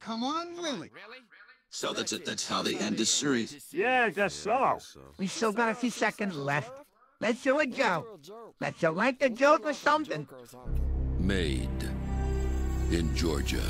Come on, Lily. So that's it. That's how they end the series. Yeah, I guess so. We still got a few seconds left. Let's do a joke. Let's do like a joke or something. Made in Georgia.